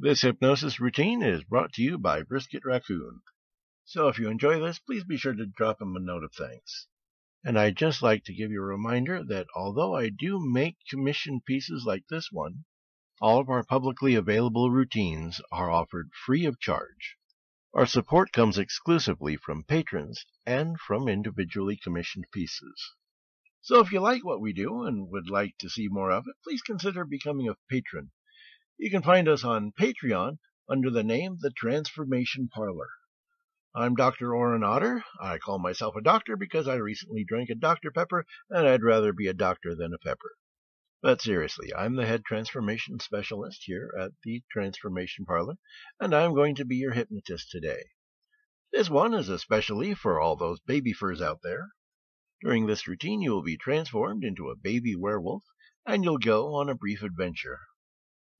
This hypnosis routine is brought to you by Brisket Raccoon. So if you enjoy this, please be sure to drop him a note of thanks. And I'd just like to give you a reminder that although I do make commission pieces like this one, all of our publicly available routines are offered free of charge. Our support comes exclusively from patrons and from individually commissioned pieces. So if you like what we do and would like to see more of it, please consider becoming a patron. You can find us on Patreon under the name The Transformation Parlor. I'm Dr. Oren Otter. I call myself a doctor because I recently drank a Dr. Pepper and I'd rather be a doctor than a pepper. But seriously, I'm the head transformation specialist here at the Transformation Parlor, and I'm going to be your hypnotist today. This one is especially for all those baby furs out there. During this routine, you will be transformed into a baby werewolf, and you'll go on a brief adventure.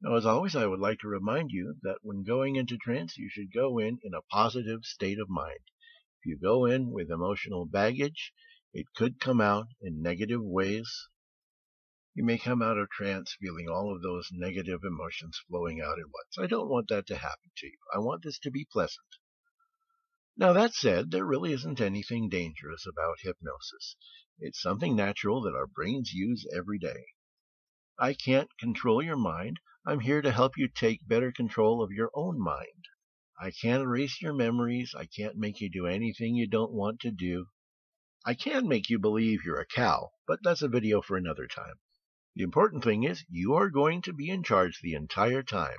Now, as always, I would like to remind you that when going into trance, you should go in in a positive state of mind. If you go in with emotional baggage, it could come out in negative ways. You may come out of trance feeling all of those negative emotions flowing out at once. I don't want that to happen to you. I want this to be pleasant. Now, that said, there really isn't anything dangerous about hypnosis. It's something natural that our brains use every day. I can't control your mind. I'm here to help you take better control of your own mind. I can't erase your memories. I can't make you do anything you don't want to do. I can make you believe you're a cow, but that's a video for another time. The important thing is you are going to be in charge the entire time.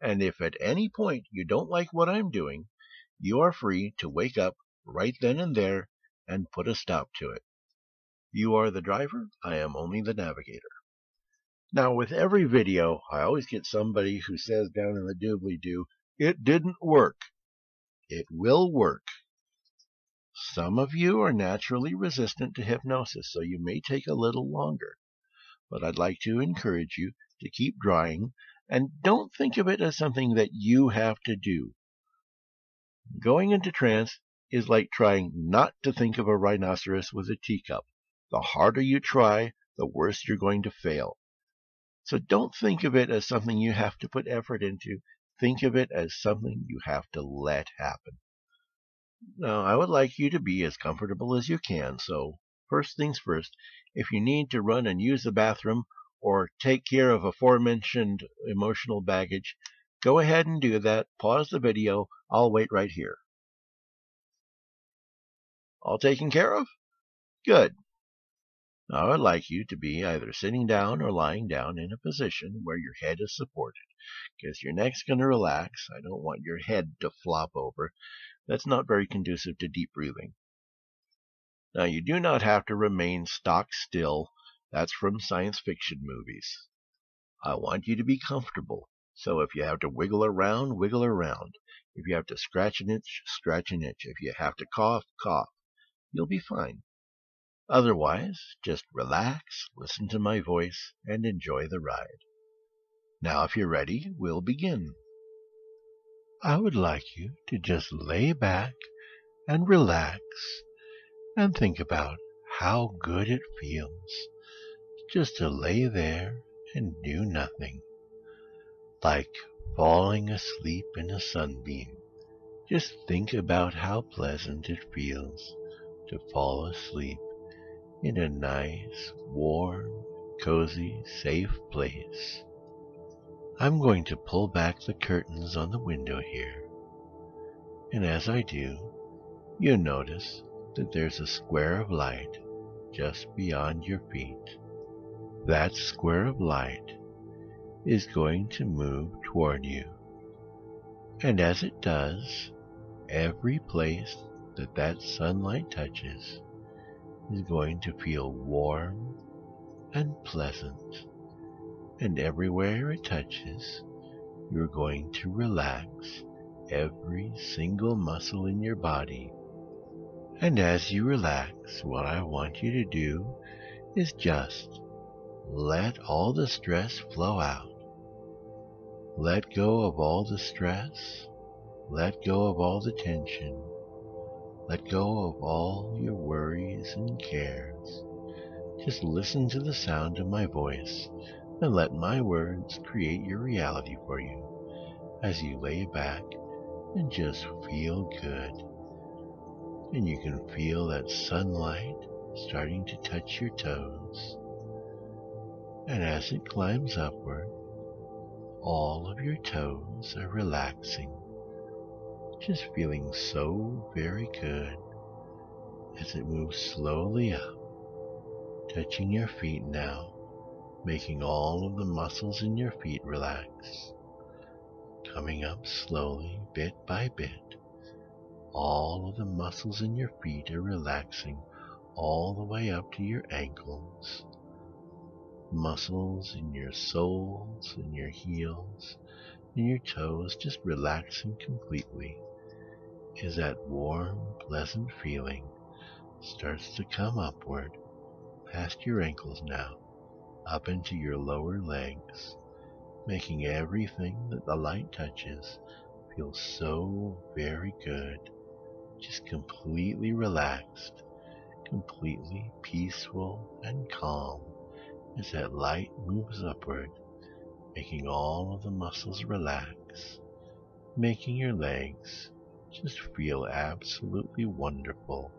And if at any point you don't like what I'm doing, you are free to wake up right then and there and put a stop to it. You are the driver. I am only the navigator. Now, with every video, I always get somebody who says down in the doobly doo, it didn't work. It will work. Some of you are naturally resistant to hypnosis, so you may take a little longer. But I'd like to encourage you to keep trying and don't think of it as something that you have to do. Going into trance is like trying not to think of a rhinoceros with a teacup. The harder you try, the worse you're going to fail. So don't think of it as something you have to put effort into. Think of it as something you have to let happen. Now, I would like you to be as comfortable as you can, so first things first, if you need to run and use the bathroom or take care of aforementioned emotional baggage, go ahead and do that. Pause the video. I'll wait right here. All taken care of? Good. Now I'd like you to be either sitting down or lying down in a position where your head is supported, because your neck's going to relax. I don't want your head to flop over. That's not very conducive to deep breathing. Now you do not have to remain stock still. That's from science fiction movies. I want you to be comfortable. So if you have to wiggle around, wiggle around. If you have to scratch an itch, scratch an itch. If you have to cough, cough. You'll be fine. Otherwise, just relax, listen to my voice, and enjoy the ride. Now, if you're ready, we'll begin. I would like you to just lay back and relax and think about how good it feels just to lay there and do nothing, like falling asleep in a sunbeam. Just think about how pleasant it feels to fall asleep in a nice, warm, cozy, safe place. I'm going to pull back the curtains on the window here. And as I do, you notice that there's a square of light just beyond your feet. That square of light is going to move toward you. And as it does, every place that that sunlight touches is going to feel warm and pleasant. And everywhere it touches, you're going to relax every single muscle in your body. And as you relax, what I want you to do is just let all the stress flow out. Let go of all the stress. Let go of all the tension. Let go of all your worries and cares. Just listen to the sound of my voice and let my words create your reality for you. as you lay back and just feel good. And you can feel that sunlight starting to touch your toes. And as it climbs upward, all of your toes are relaxing, just feeling so very good as it moves slowly up, touching your feet now, making all of the muscles in your feet relax, coming up slowly, bit by bit. All of the muscles in your feet are relaxing all the way up to your ankles, muscles in your soles and your heels and your toes just relaxing completely as that warm, pleasant feeling starts to come upward past your ankles now, up into your lower legs, making everything that the light touches feel so very good, just completely relaxed, completely peaceful and calm as that light moves upward, making all of the muscles relax, making your legs just feel absolutely wonderful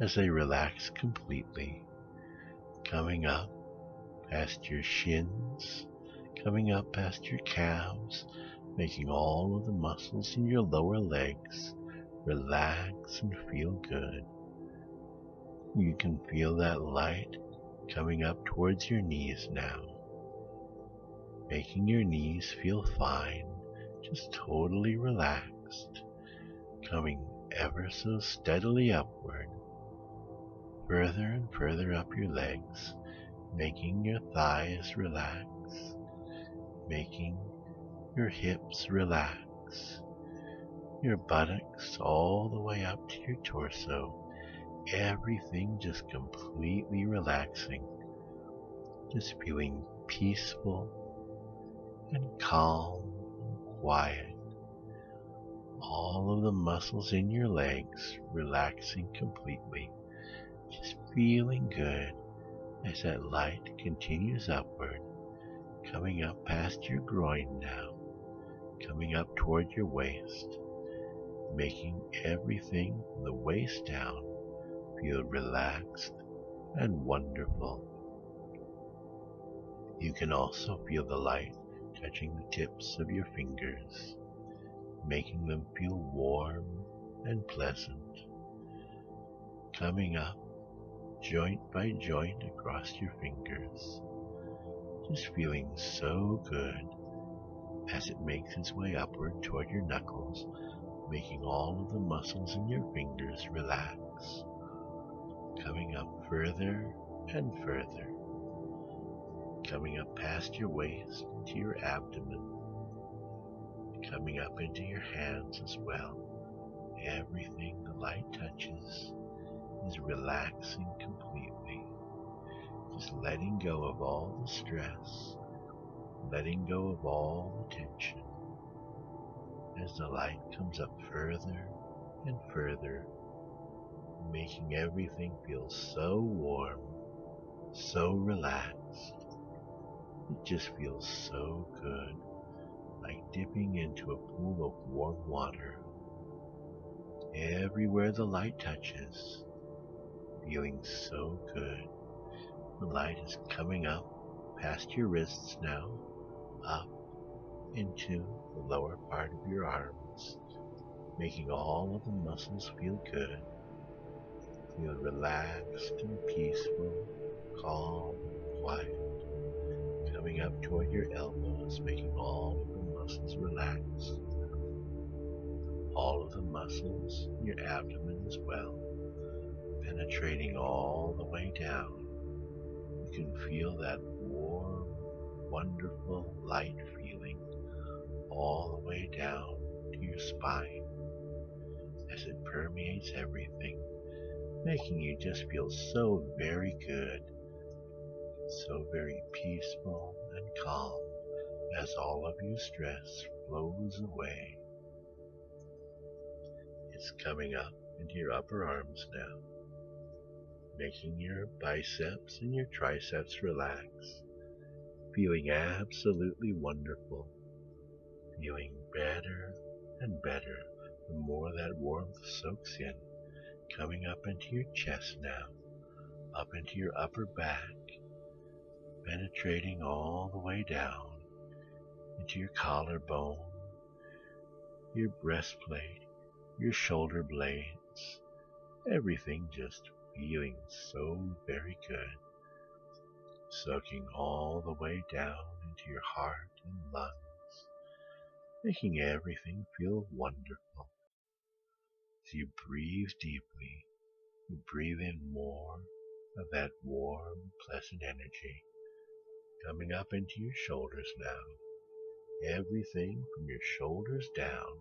as they relax completely, coming up past your shins, coming up past your calves, making all of the muscles in your lower legs relax and feel good. You can feel that light coming up towards your knees now, making your knees feel fine, just totally relaxed, coming ever so steadily upward further and further up your legs, making your thighs relax, making your hips relax, your buttocks all the way up to your torso, everything just completely relaxing, just feeling peaceful and calm and quiet. All of the muscles in your legs relaxing completely just feeling good as that light continues upward, coming up past your groin now, coming up toward your waist, making everything from the waist down feel relaxed and wonderful. You can also feel the light touching the tips of your fingers, making them feel warm and pleasant. Coming up joint by joint across your fingers, just feeling so good as it makes its way upward toward your knuckles, making all of the muscles in your fingers relax, coming up further and further, coming up past your waist to your abdomen, coming up into your hands as well. Everything the light touches is relaxing completely. Just letting go of all the stress, letting go of all the tension. As the light comes up further and further, making everything feel so warm, so relaxed. It just feels so good, like dipping into a pool of warm water. Everywhere the light touches, feeling so good. The light is coming up past your wrists now, up into the lower part of your arms, making all of the muscles feel good. Feel relaxed and peaceful, calm, quiet. Coming up toward your elbows, making all of the muscles relax. All of the muscles in your abdomen as well penetrating all the way down. You can feel that warm, wonderful light feeling all the way down to your spine as it permeates everything, making you just feel so very good, so very peaceful and calm as all of your stress flows away. It's coming up into your upper arms now making your biceps and your triceps relax, feeling absolutely wonderful, feeling better and better the more that warmth soaks in, coming up into your chest now, up into your upper back, penetrating all the way down into your collarbone, your breastplate, your shoulder blades, everything just feeling so very good, soaking all the way down into your heart and lungs, making everything feel wonderful. As you breathe deeply, you breathe in more of that warm, pleasant energy coming up into your shoulders now. Everything from your shoulders down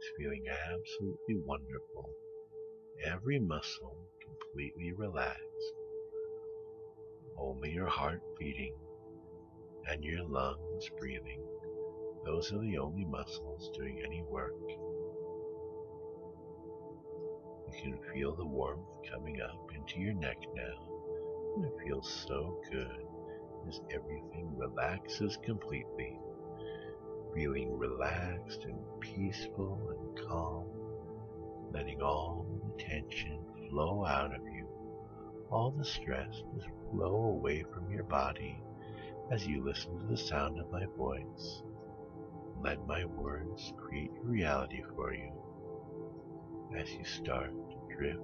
is feeling absolutely wonderful. Every muscle completely relaxed. Only your heart beating and your lungs breathing. Those are the only muscles doing any work. You can feel the warmth coming up into your neck now. And it feels so good as everything relaxes completely. Feeling relaxed and peaceful and calm, letting all the tension flow out of you. All the stress just flow away from your body as you listen to the sound of my voice. Let my words create reality for you as you start to drift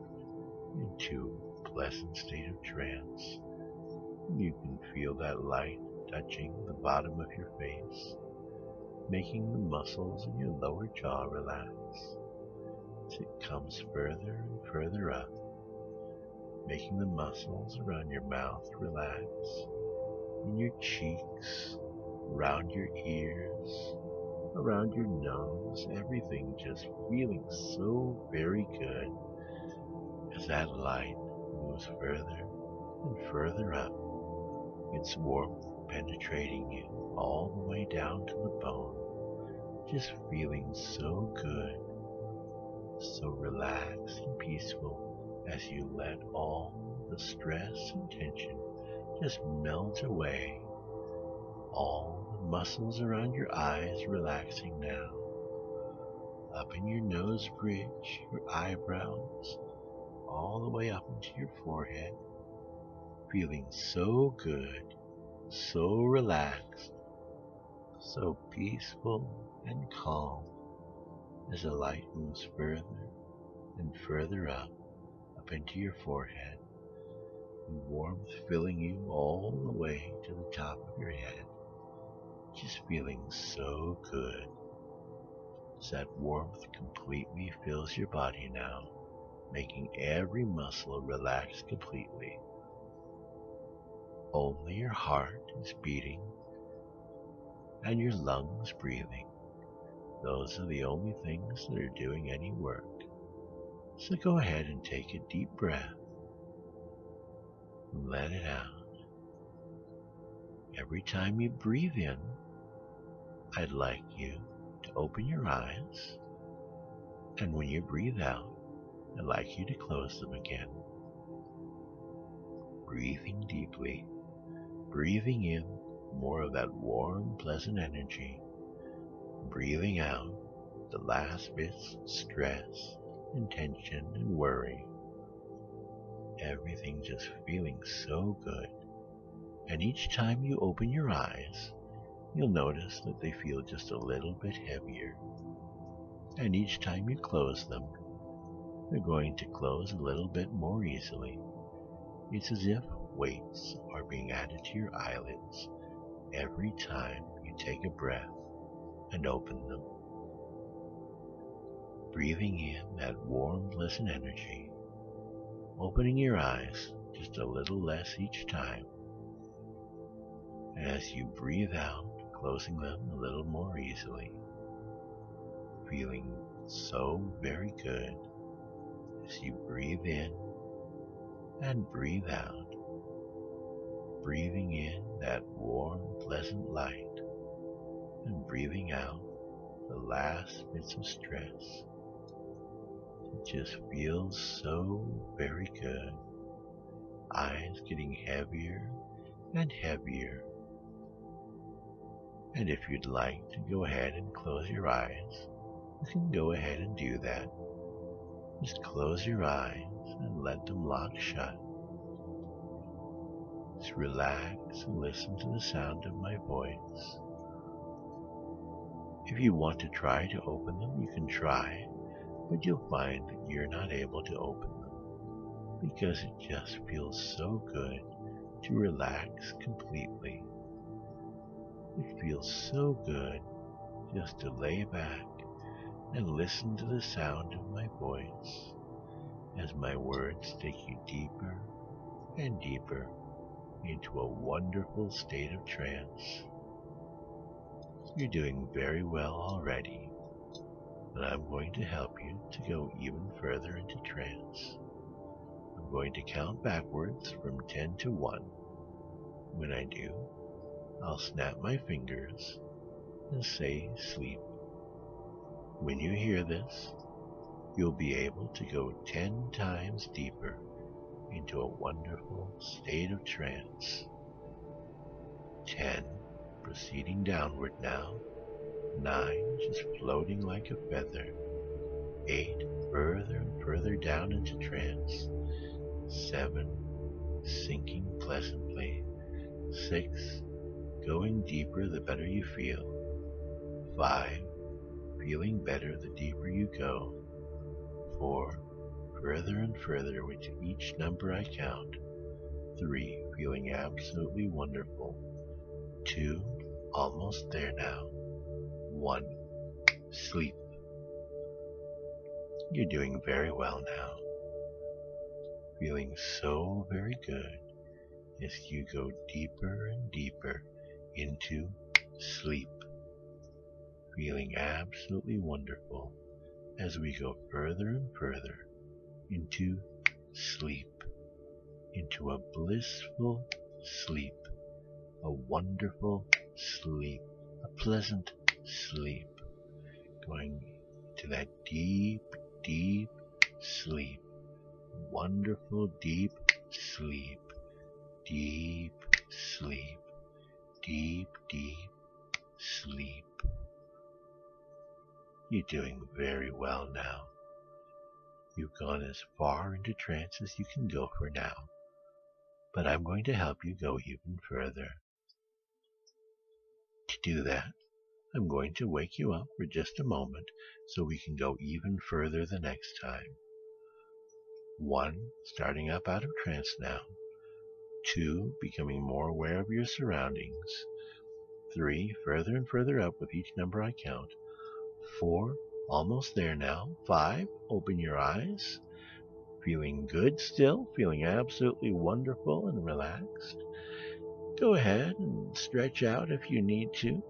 into a pleasant state of trance. You can feel that light touching the bottom of your face, making the muscles in your lower jaw relax. As it comes further and further up, making the muscles around your mouth relax, in your cheeks, around your ears, around your nose, everything just feeling so very good as that light moves further and further up, its warmth penetrating you all the way down to the bone, just feeling so good, so relaxed and peaceful as you let all the stress and tension just melt away, all the muscles around your eyes relaxing now. Up in your nose bridge, your eyebrows, all the way up into your forehead. Feeling so good, so relaxed, so peaceful and calm as the light moves further and further up, up into your forehead, and warmth filling you all the way to the top of your head just feeling so good as that warmth completely fills your body now, making every muscle relax completely. Only your heart is beating and your lungs breathing. Those are the only things that are doing any work. So go ahead and take a deep breath and let it out. Every time you breathe in, I'd like you to open your eyes, and when you breathe out, I'd like you to close them again. Breathing deeply, breathing in more of that warm, pleasant energy, breathing out the last bits of stress and tension and worry. Everything just feeling so good. And each time you open your eyes, you'll notice that they feel just a little bit heavier. And each time you close them, they're going to close a little bit more easily. It's as if weights are being added to your eyelids every time you take a breath and open them. Breathing in that warm, pleasant energy, opening your eyes just a little less each time. As you breathe out, closing them a little more easily, feeling so very good as you breathe in and breathe out, breathing in that warm, pleasant light and breathing out the last bits of stress. It just feels so very good. Eyes getting heavier and heavier And if you'd like to go ahead and close your eyes, you can go ahead and do that. Just close your eyes and let them lock shut. Just relax and listen to the sound of my voice. If you want to try to open them, you can try, but you'll find that you're not able to open them because it just feels so good to relax completely. It feels so good just to lay back and listen to the sound of my voice as my words take you deeper and deeper into a wonderful state of trance. You're doing very well already, but I'm going to help you to go even further into trance. I'm going to count backwards from 10 to 1. When I do, I'll snap my fingers and say sleep. When you hear this, you'll be able to go 10 times deeper into a wonderful state of trance. 10, proceeding downward now. 9, just floating like a feather. 8, further and further down into trance. 7, sinking pleasantly. 6, going deeper the better you feel. 5, feeling better the deeper you go. 4, further and further with each number I count. Three, feeling absolutely wonderful. Two, almost there now. One, sleep. You're doing very well now. Feeling so very good as you go deeper and deeper into sleep. Feeling absolutely wonderful as we go further and further into sleep, into a blissful sleep, a wonderful sleep, a pleasant sleep, going to that deep, deep sleep, wonderful deep sleep, deep sleep, deep, deep sleep. You're doing very well now. You've gone as far into trance as you can go for now, but I'm going to help you go even further. To do that, I'm going to wake you up for just a moment so we can go even further the next time. One, starting up out of trance now. Two, becoming more aware of your surroundings. Three, further and further up with each number I count. Four, Almost there now. Five, open your eyes. Feeling good still, feeling absolutely wonderful and relaxed. Go ahead and stretch out if you need to.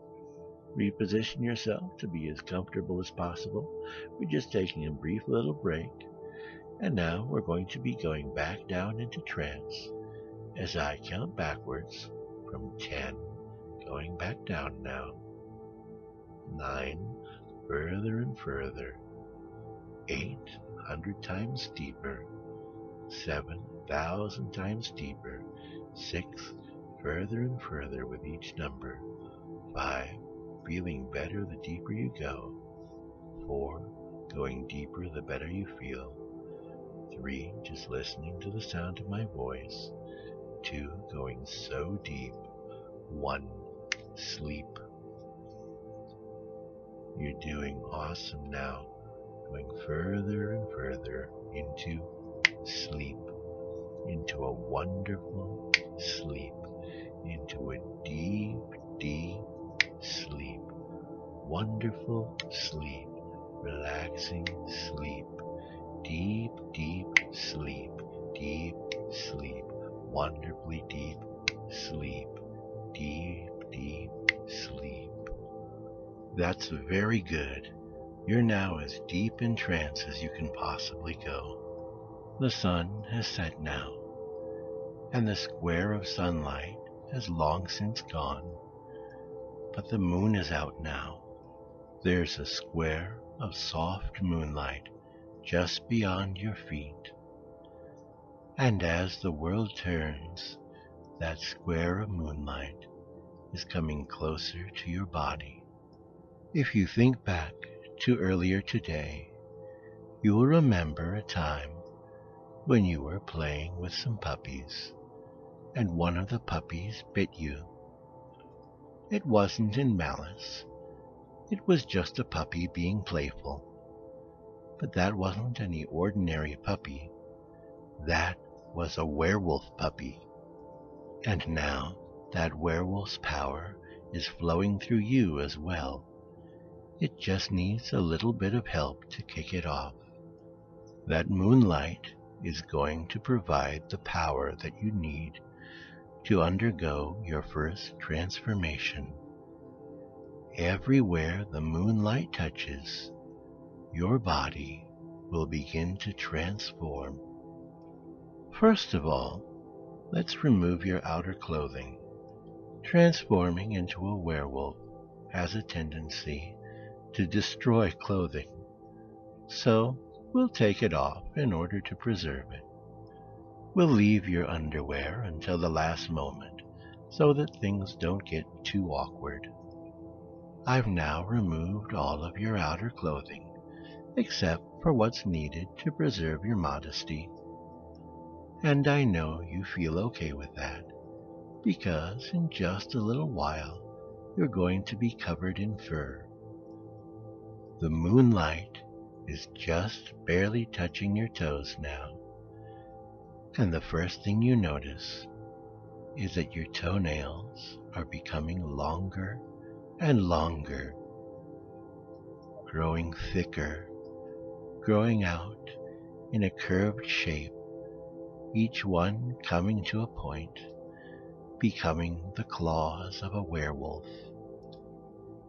Reposition yourself to be as comfortable as possible. We're just taking a brief little break. And now we're going to be going back down into trance as I count backwards from 10, going back down now. 9, further and further, eight hundred times deeper, seven thousand times deeper, six further and further with each number, five feeling better the deeper you go, four going deeper the better you feel, three just listening to the sound of my voice, two going so deep, one sleep. You're doing awesome now, going further and further into sleep, into a wonderful sleep, into a deep, deep sleep, wonderful sleep, relaxing sleep, deep, deep sleep, deep sleep, wonderfully deep sleep, deep, deep sleep. That's very good. You're now as deep in trance as you can possibly go. The sun has set now, and the square of sunlight has long since gone. But the moon is out now. There's a square of soft moonlight just beyond your feet. And as the world turns, that square of moonlight is coming closer to your body. If you think back to earlier today, you will remember a time when you were playing with some puppies and one of the puppies bit you. It wasn't in malice. It was just a puppy being playful. But that wasn't any ordinary puppy. That was a werewolf puppy. And now that werewolf's power is flowing through you as well. It just needs a little bit of help to kick it off. That moonlight is going to provide the power that you need to undergo your first transformation. Everywhere the moonlight touches, your body will begin to transform. First of all, let's remove your outer clothing. Transforming into a werewolf has a tendency to destroy clothing, so we'll take it off in order to preserve it. We'll leave your underwear until the last moment so that things don't get too awkward. I've now removed all of your outer clothing, except for what's needed to preserve your modesty. And I know you feel okay with that, because in just a little while you're going to be covered in fur. The moonlight is just barely touching your toes now. And the first thing you notice is that your toenails are becoming longer and longer, growing thicker, growing out in a curved shape, each one coming to a point, becoming the claws of a werewolf.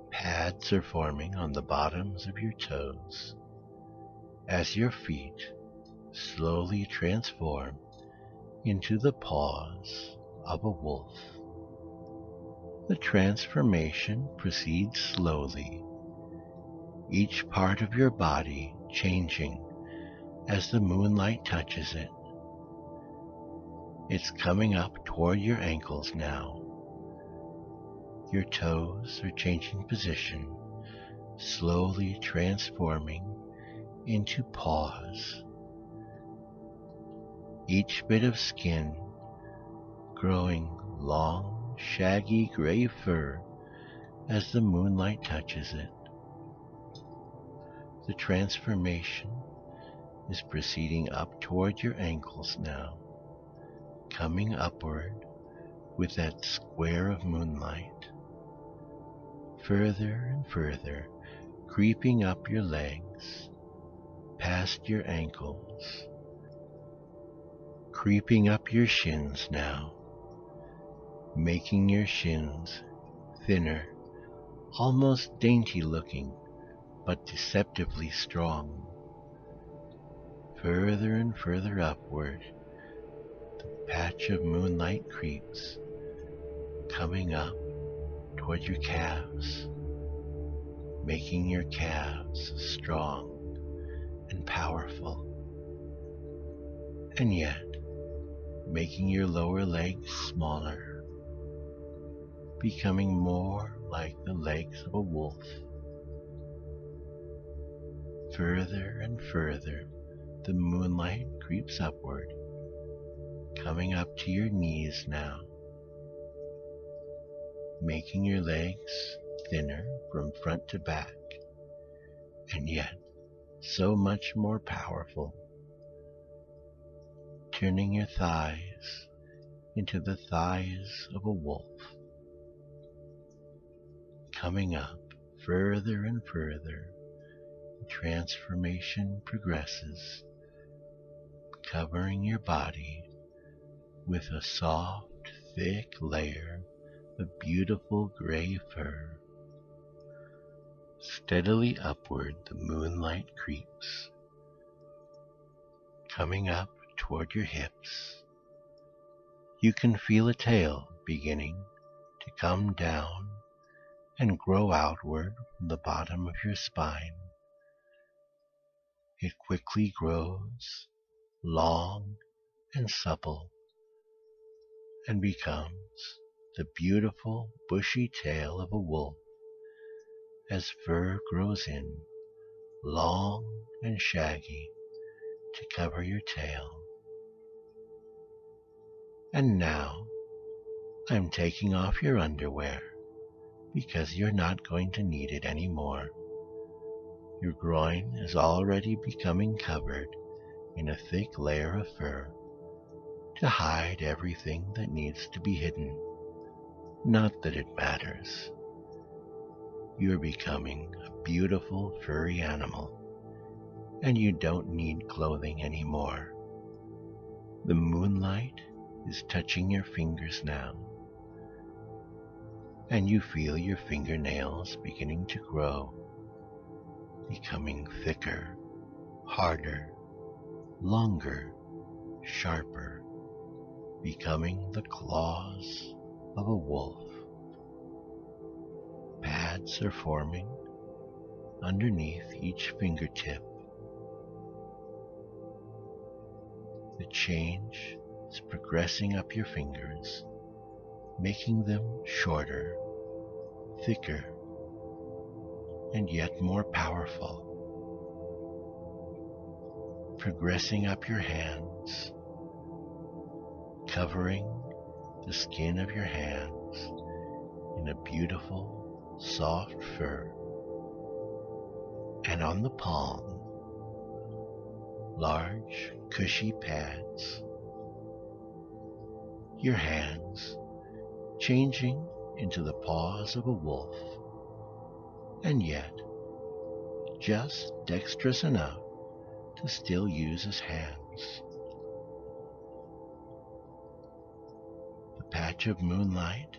Pads are forming on the bottoms of your toes as your feet slowly transform into the paws of a wolf. The transformation proceeds slowly, each part of your body changing as the moonlight touches it. It's coming up toward your ankles now. Your toes are changing position, slowly transforming into paws. Each bit of skin growing long, shaggy gray fur as the moonlight touches it. The transformation is proceeding up toward your ankles now, coming upward with that square of moonlight. Further and further, creeping up your legs, past your ankles, creeping up your shins now, making your shins thinner, almost dainty looking, but deceptively strong. Further and further upward, the patch of moonlight creeps, coming up toward your calves, making your calves strong and powerful, and yet making your lower legs smaller, becoming more like the legs of a wolf. Further and further, the moonlight creeps upward, coming up to your knees now, making your legs thinner from front to back, and yet so much more powerful, turning your thighs into the thighs of a wolf, coming up further and further. The transformation progresses, covering your body with a soft, thick layer of beautiful gray fur. Steadily upward the moonlight creeps, coming up toward your hips. You can feel a tail beginning to come down and grow outward from the bottom of your spine. It quickly grows long and supple and becomes the beautiful bushy tail of a wolf as fur grows in, long and shaggy, to cover your tail. And now I'm taking off your underwear because you're not going to need it anymore. Your groin is already becoming covered in a thick layer of fur to hide everything that needs to be hidden. Not that it matters. You're becoming a beautiful furry animal, and you don't need clothing anymore. The moonlight is touching your fingers now, and you feel your fingernails beginning to grow, becoming thicker, harder, longer, sharper, becoming the claws of a wolf. Pads are forming underneath each fingertip. The change is progressing up your fingers, making them shorter, thicker, and yet more powerful. Progressing up your hands, covering the skin of your hands in a beautiful, soft fur. And on the palm, large, cushy pads. Your hands changing into the paws of a wolf, and yet just dexterous enough to still use his hands. The patch of moonlight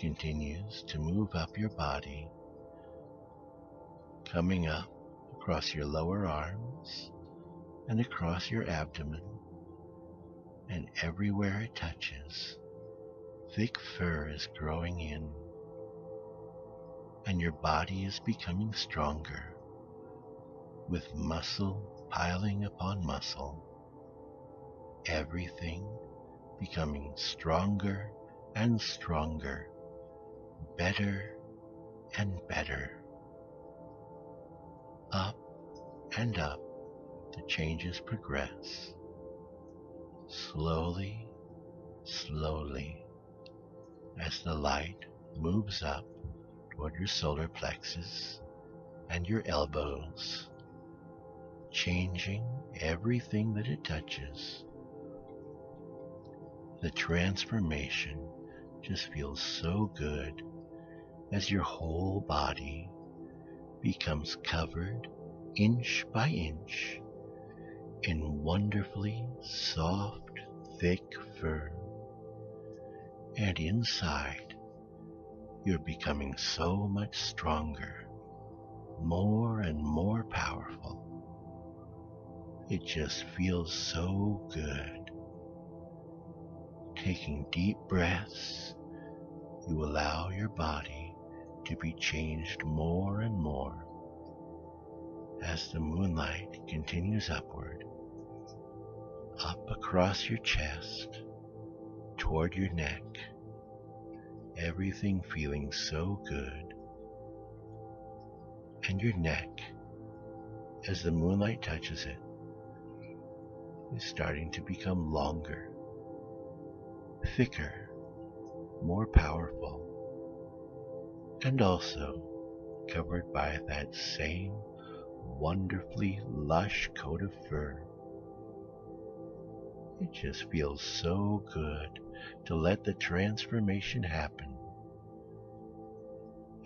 continues to move up your body, coming up across your lower arms and across your abdomen, and everywhere it touches, thick fur is growing in, and your body is becoming stronger, with muscle piling upon muscle, everything becoming stronger and stronger, better and better. Up and up the changes progress. Slowly, slowly, as the light moves up toward your solar plexus and your elbows, changing everything that it touches. The transformation just feels so good as your whole body becomes covered inch by inch in wonderfully soft, thick fur. And inside, you're becoming so much stronger, more and more powerful. It just feels so good. Taking deep breaths, you allow your body to be changed more and more as the moonlight continues upward, up across your chest, toward your neck, everything feeling so good, and your neck, as the moonlight touches it, is starting to become longer thicker, more powerful, and also covered by that same wonderfully lush coat of fur. It just feels so good to let the transformation happen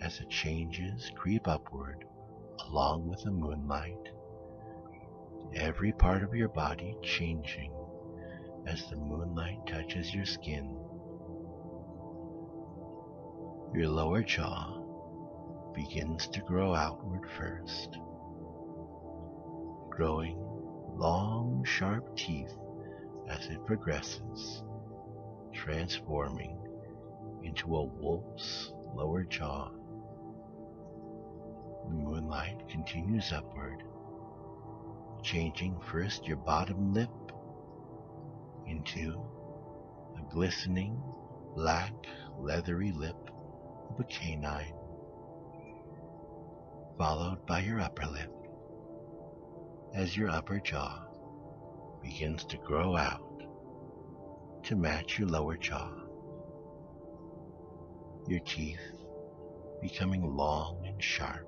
as the changes creep upward along with the moonlight, every part of your body changing as the moonlight touches your skin. Your lower jaw begins to grow outward first, growing long, sharp teeth as it progresses, transforming into a wolf's lower jaw. The moonlight continues upward, changing first your bottom lip into a glistening black, leathery lip of a canine, followed by your upper lip as your upper jaw begins to grow out to match your lower jaw. Your teeth becoming long and sharp.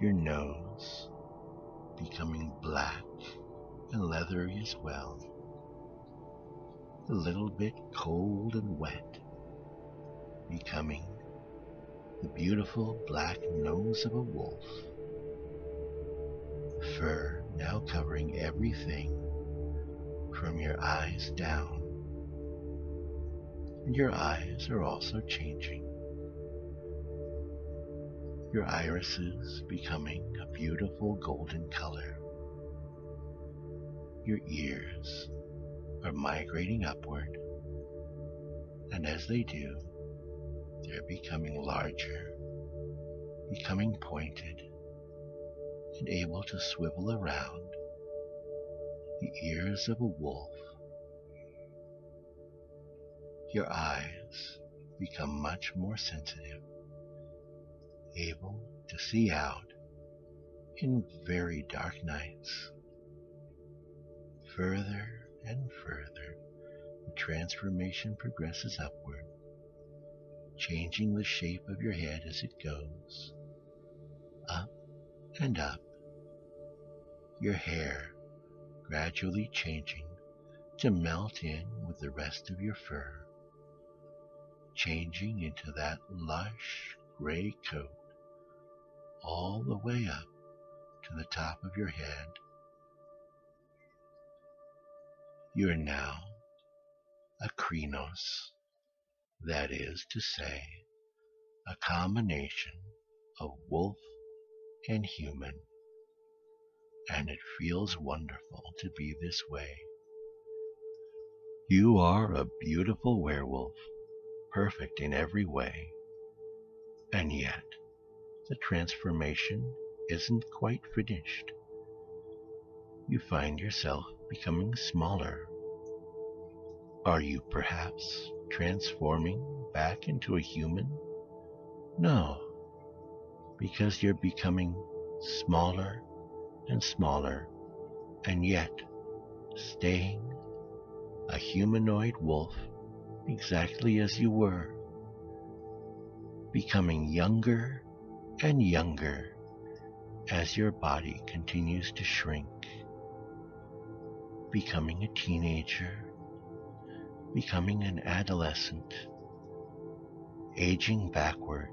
Your nose becoming black and leathery as well. A little bit cold and wet, becoming the beautiful black nose of a wolf. Fur now covering everything from your eyes down. And your eyes are also changing. Your irises becoming a beautiful golden color. Your ears are migrating upward, and as they do, they're becoming larger, becoming pointed, and able to swivel around the ears of a wolf. Your eyes become much more sensitive, able to see out in very dark nights. Further and further, the transformation progresses upward, changing the shape of your head as it goes, up and up, your hair gradually changing to melt in with the rest of your fur, changing into that lush gray coat all the way up to the top of your head. You are now a Crinos, that is to say, a combination of wolf and human and it feels wonderful to be this way. You are a beautiful werewolf, perfect in every way, and yet the transformation isn't quite finished. You find yourself becoming smaller. Are you perhaps transforming back into a human? No, because you're becoming smaller and smaller, and yet staying a humanoid wolf exactly as you were, becoming younger and younger as your body continues to shrink, becoming a teenager, becoming an adolescent, aging backward,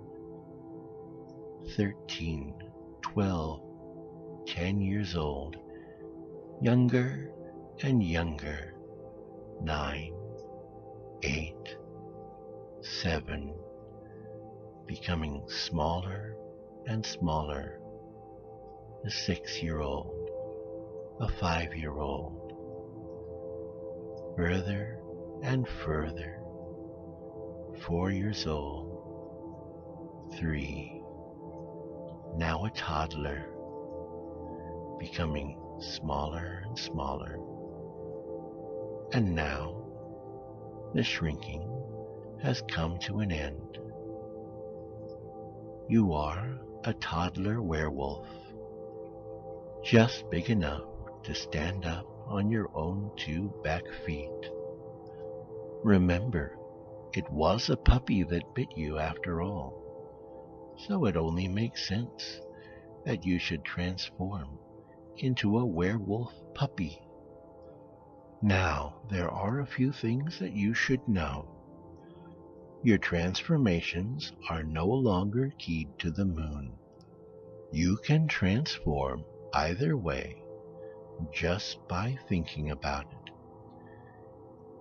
13, 12, ten years old, younger and younger, nine, eight, seven, becoming smaller and smaller, a six-year-old, a five-year-old, further and further, four years old, three, now a toddler, becoming smaller and smaller. And now the shrinking has come to an end. You are a toddler werewolf, just big enough to stand up on your own two back feet. Remember, it was a puppy that bit you after all, so it only makes sense that you should transform into a werewolf puppy. Now, there are a few things that you should know. Your transformations are no longer keyed to the moon. You can transform either way just by thinking about it.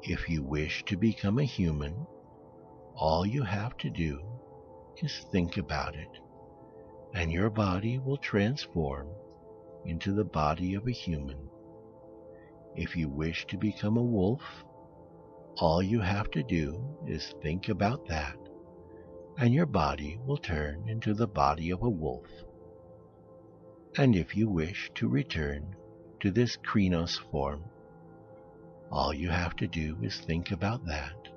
If you wish to become a human, all you have to do is think about it, and your body will transform into the body of a human. If you wish to become a wolf, all you have to do is think about that, and your body will turn into the body of a wolf. And if you wish to return to this Crinos form, All you have to do is think about that.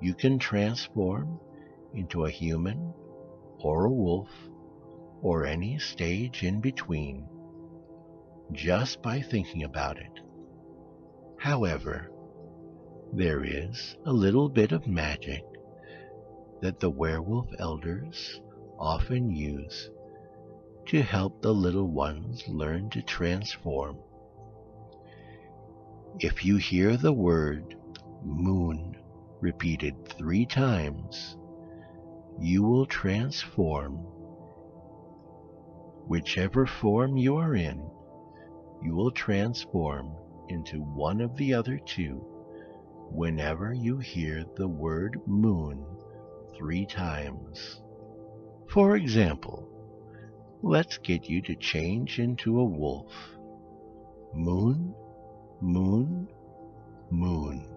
You can transform into a human or a wolf or any stage in between just by thinking about it. However, there is a little bit of magic that the werewolf elders often use to help the little ones learn to transform. If you hear the word moon repeated three times, you will transform. Whichever form you are in, you will transform into one of the other two whenever you hear the word moon three times. For example, let's get you to change into a wolf. Moon, moon, moon.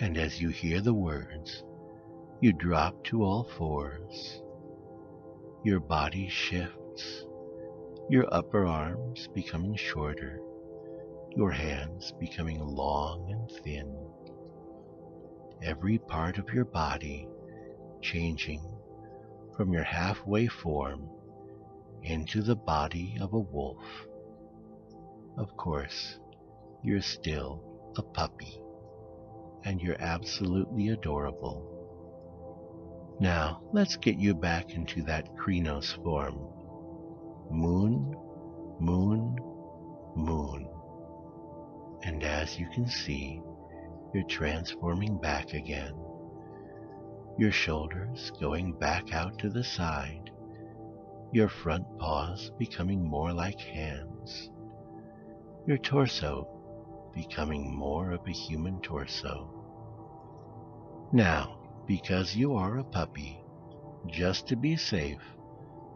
And as you hear the words, you drop to all fours. Your body shifts, your upper arms becoming shorter, your hands becoming long and thin. Every part of your body changing from your halfway form into the body of a wolf. Of course, you're still a puppy, and you're absolutely adorable. Now, let's get you back into that Crinos form. Moon, moon, moon. And as you can see, you're transforming back again. Your shoulders going back out to the side, your front paws becoming more like hands, your torso becoming more of a human torso. Now, because you are a puppy. Just to be safe,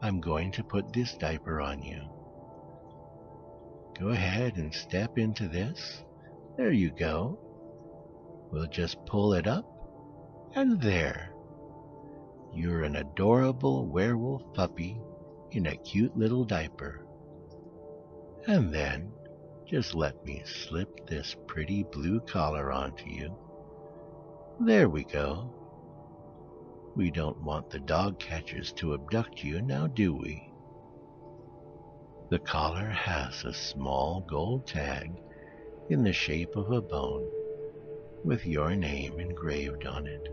I'm going to put this diaper on you. Go ahead and step into this. There you go. We'll just pull it up, and there. You're an adorable werewolf puppy in a cute little diaper. And then, just let me slip this pretty blue collar onto you. There we go. We don't want the dog catchers to abduct you, now do we? The collar has a small gold tag in the shape of a bone with your name engraved on it.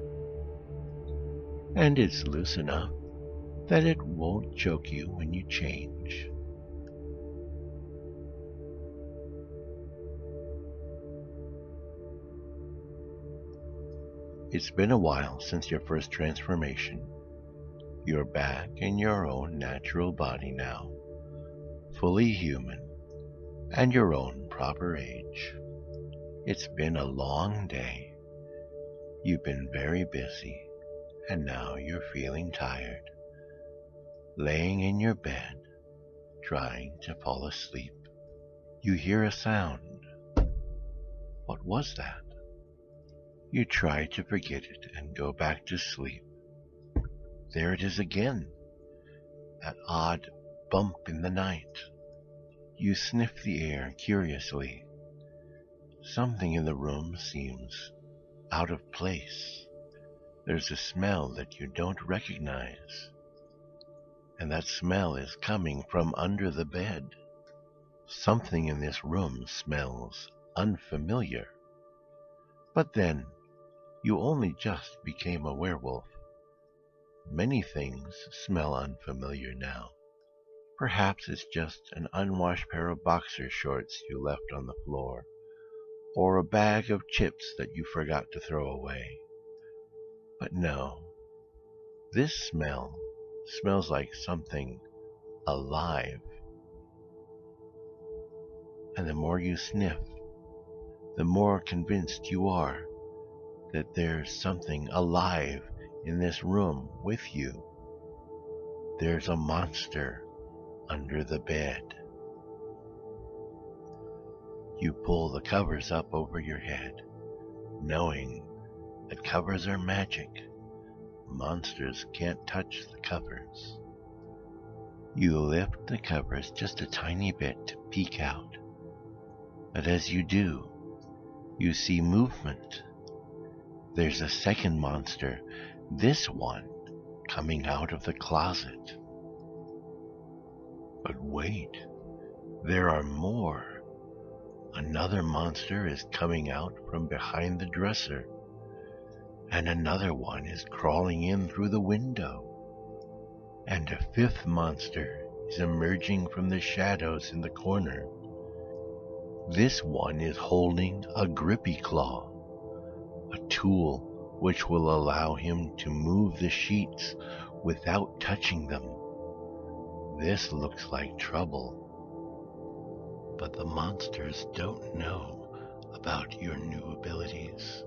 And it's loose enough that it won't choke you when you change. It's been a while since your first transformation. You're back in your own natural body now, fully human, and your own proper age. It's been a long day. You've been very busy, and now you're feeling tired, laying in your bed, trying to fall asleep. You hear a sound. What was that? You try to forget it and go back to sleep. There it is again, that odd bump in the night. You sniff the air curiously. Something in the room seems out of place. There's a smell that you don't recognize. And that smell is coming from under the bed. Something in this room smells unfamiliar. But then, you only just became a werewolf. Many things smell unfamiliar now. Perhaps it's just an unwashed pair of boxer shorts you left on the floor, or a bag of chips that you forgot to throw away. But no, this smell smells like something alive. And the more you sniff, the more convinced you are that there's something alive in this room with you. There's a monster under the bed. You pull the covers up over your head, knowing that covers are magic. Monsters can't touch the covers. You lift the covers just a tiny bit to peek out. But as you do, you see movement. There's a second monster, this one coming out of the closet. But wait, there are more. Another monster is coming out from behind the dresser, and another one is crawling in through the window. And a fifth monster is emerging from the shadows in the corner. This one is holding a grippy claw, a tool which will allow him to move the sheets without touching them. This looks like trouble. But the monsters don't know about your new abilities.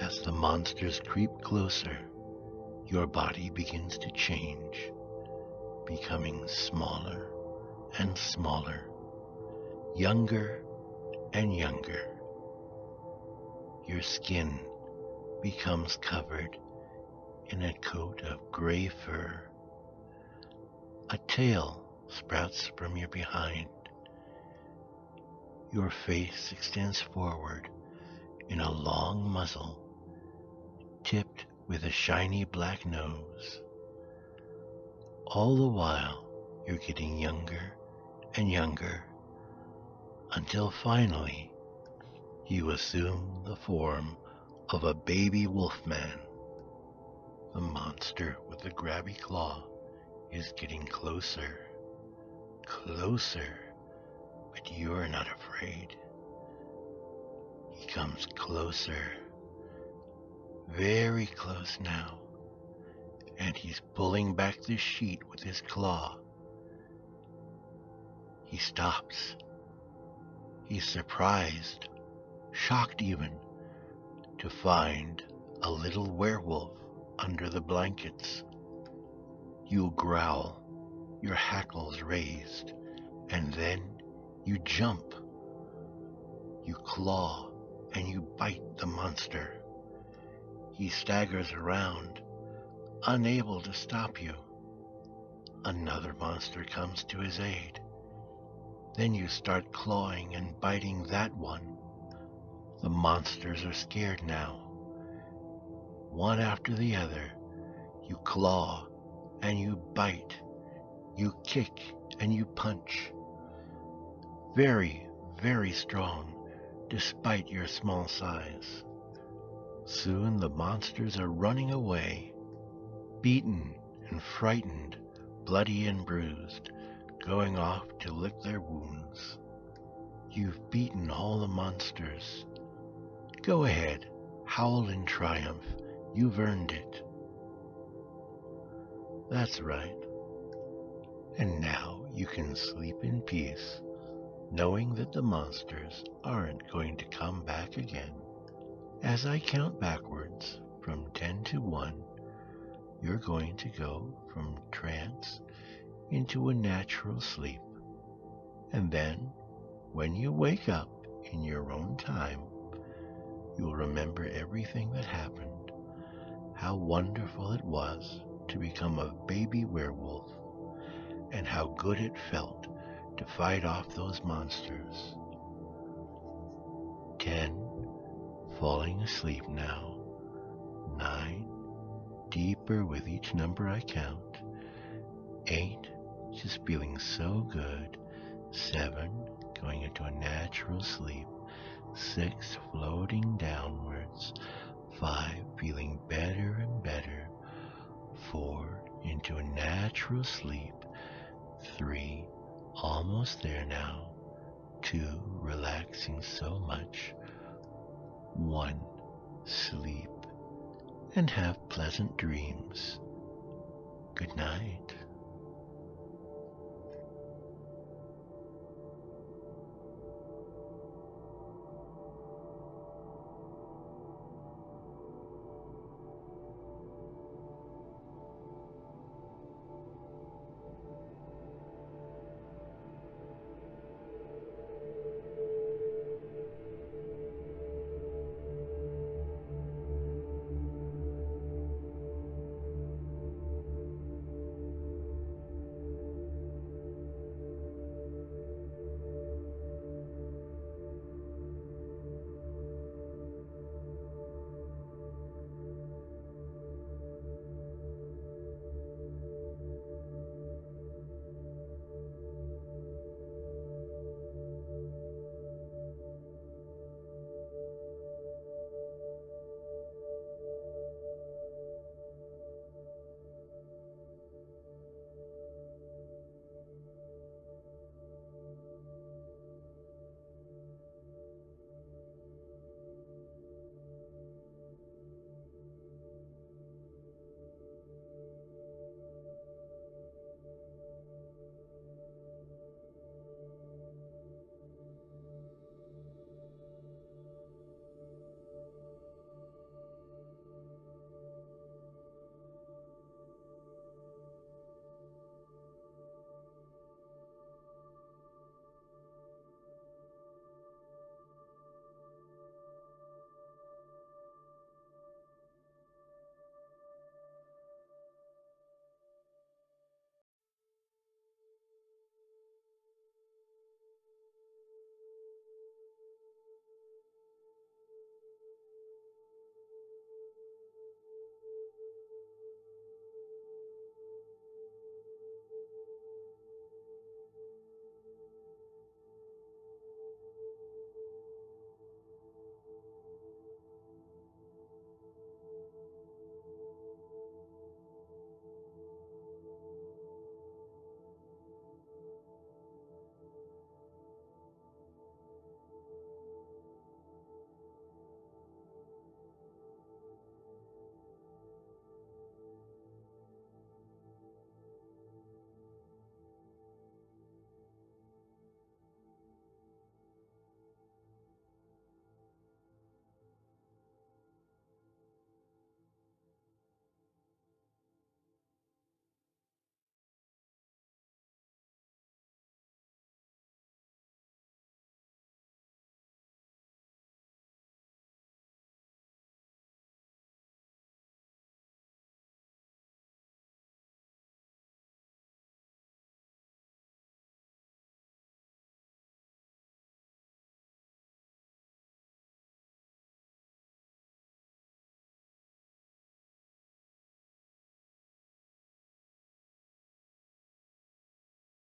As the monsters creep closer, your body begins to change, becoming smaller and smaller, younger and younger. Your skin becomes covered in a coat of gray fur. A tail sprouts from your behind. Your face extends forward in a long muzzle, tipped with a shiny black nose. All the while, you're getting younger and younger until finally you assume the form of a baby wolfman. The monster with the grabby claw is getting closer, closer, but you're not afraid. He comes closer, very close now, and he's pulling back the sheet with his claw. He stops. He's surprised, shocked even, to find a little werewolf under the blankets. You growl, your hackles raised, and then you jump. You claw and you bite the monster. He staggers around, unable to stop you. Another monster comes to his aid. Then you start clawing and biting that one. The monsters are scared now. One after the other, you claw and you bite. You kick and you punch. Very, very strong, despite your small size. Soon the monsters are running away, beaten and frightened, bloody and bruised, going off to lick their wounds. You've beaten all the monsters. Go ahead, howl in triumph. You've earned it. That's right. And now you can sleep in peace, knowing that the monsters aren't going to come back again. As I count backwards from 10 to 1, you're going to go from trance into a natural sleep. And then, when you wake up in your own time, you'll remember everything that happened, how wonderful it was to become a baby werewolf, and how good it felt to fight off those monsters. Ten, falling asleep now. Nine, deeper with each number I count. Eight, just feeling so good. Seven, going into a natural sleep. Six, floating downwards. Five, feeling better and better. Four, into a natural sleep. Three, almost there now. Two, relaxing so much. One, sleep and have pleasant dreams. Good night.